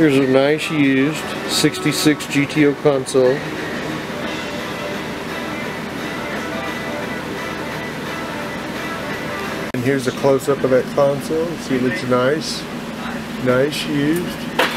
Here's a nice used 66 GTO console. And here's a close-up of that console. See, it looks nice. Nice used.